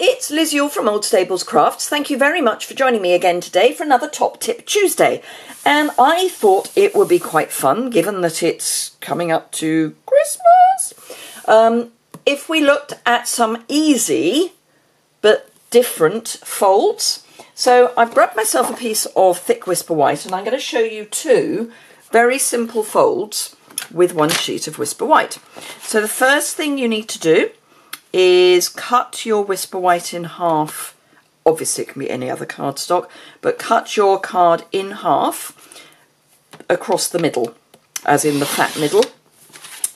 it's Liz Yuille from Old Stables Crafts. Thank you very much for joining me again today for another Top Tip Tuesday. And I thought it would be quite fun, given that it's coming up to Christmas, um, if we looked at some easy but different folds. So I've grabbed myself a piece of thick Whisper White and I'm going to show you two very simple folds with one sheet of Whisper White. So the first thing you need to do is cut your Whisper White in half. Obviously, it can be any other cardstock, but cut your card in half across the middle, as in the fat middle,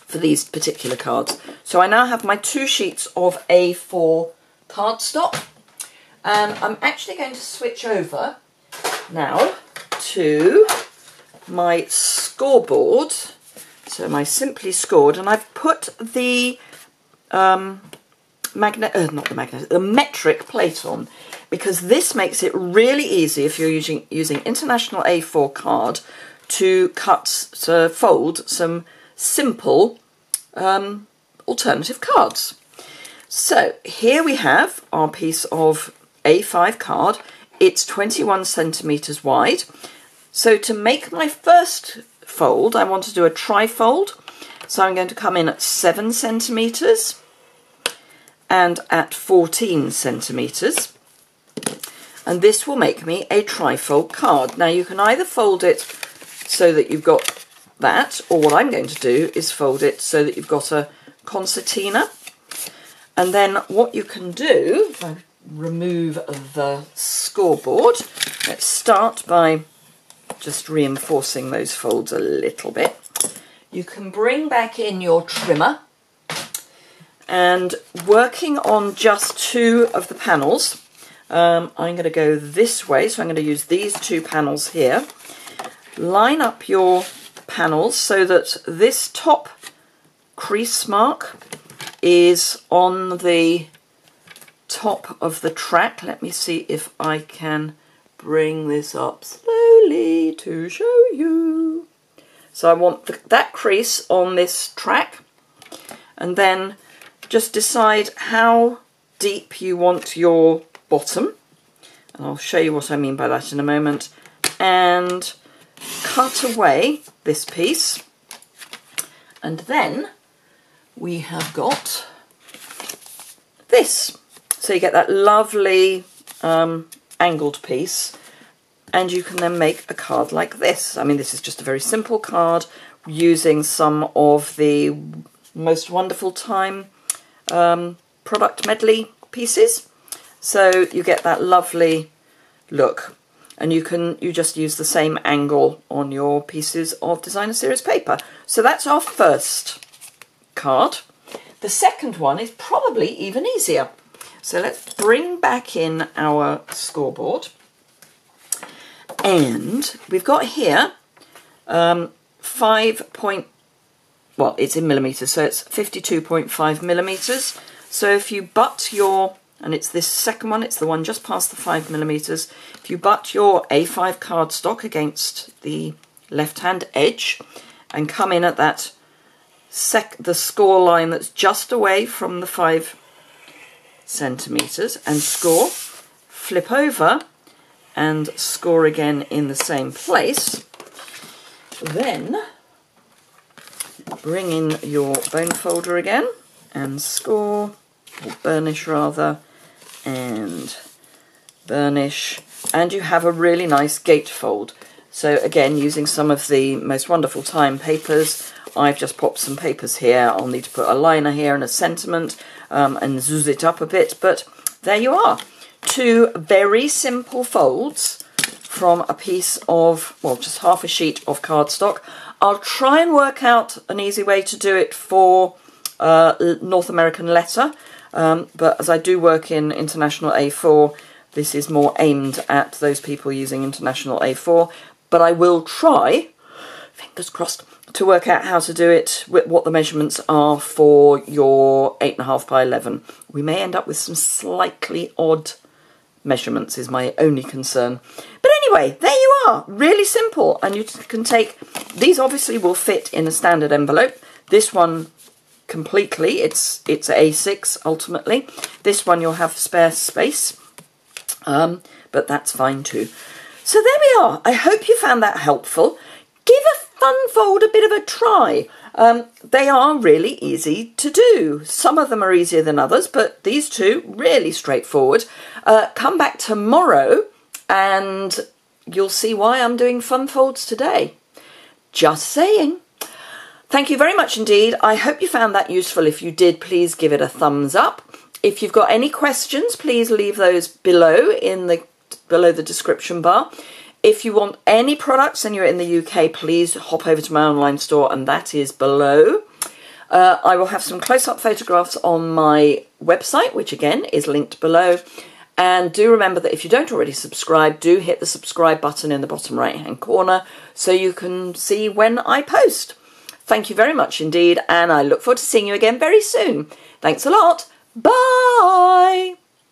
for these particular cards. So I now have my two sheets of A4 cardstock, and I'm actually going to switch over now to my scoreboard. So my Simply Scored, and I've put the um, magnet, uh, not the magnet, the metric plate on because this makes it really easy if you're using using International A4 card to cut, to fold some simple um, alternative cards. So here we have our piece of A5 card. It's 21 centimetres wide. So to make my first fold, I want to do a tri-fold. So I'm going to come in at 7 centimetres and at 14 centimetres. And this will make me a trifold card. Now you can either fold it so that you've got that, or what I'm going to do is fold it so that you've got a concertina. And then what you can do, if I remove the scoreboard, let's start by just reinforcing those folds a little bit. You can bring back in your trimmer and working on just two of the panels um, I'm going to go this way. So I'm going to use these two panels here. Line up your panels so that this top crease mark is on the top of the track. Let me see if I can bring this up slowly to show you. So I want the, that crease on this track. And then just decide how deep you want your bottom. And I'll show you what I mean by that in a moment. And cut away this piece. And then we have got this. So you get that lovely um, angled piece and you can then make a card like this. I mean, this is just a very simple card using some of the most wonderful time um, product medley pieces. So you get that lovely look. And you can you just use the same angle on your pieces of designer series paper. So that's our first card. The second one is probably even easier. So let's bring back in our scoreboard. And we've got here um, 5 point well, it's in millimetres, so it's 52.5 millimetres. So if you butt your, and it's this second one, it's the one just past the 5 millimetres, if you butt your A5 cardstock against the left-hand edge and come in at that sec the score line that's just away from the 5 centimetres and score, flip over and score again in the same place, then bring in your bone folder again and score, or burnish rather, and burnish, and you have a really nice gatefold. So again, using some of the most wonderful time papers, I've just popped some papers here. I'll need to put a liner here and a sentiment um, and zooz it up a bit, but there you are. Two very simple folds from a piece of, well, just half a sheet of cardstock. I'll try and work out an easy way to do it for uh, North American letter, um, but as I do work in International A4, this is more aimed at those people using International A4, but I will try, fingers crossed, to work out how to do it, with what the measurements are for your 8.5 by 11. We may end up with some slightly odd measurements is my only concern. Anyway, there you are. Really simple. And you can take, these obviously will fit in a standard envelope. This one completely. It's it's A6 ultimately. This one you'll have spare space, um, but that's fine too. So there we are. I hope you found that helpful. Give a fun fold a bit of a try. Um, they are really easy to do. Some of them are easier than others, but these two really straightforward. Uh, come back tomorrow and you'll see why I'm doing fun folds today. Just saying. Thank you very much indeed. I hope you found that useful. If you did, please give it a thumbs up. If you've got any questions, please leave those below in the below the description bar. If you want any products and you're in the UK, please hop over to my online store and that is below. Uh, I will have some close-up photographs on my website, which again is linked below. And do remember that if you don't already subscribe, do hit the subscribe button in the bottom right hand corner so you can see when I post. Thank you very much indeed, and I look forward to seeing you again very soon. Thanks a lot. Bye.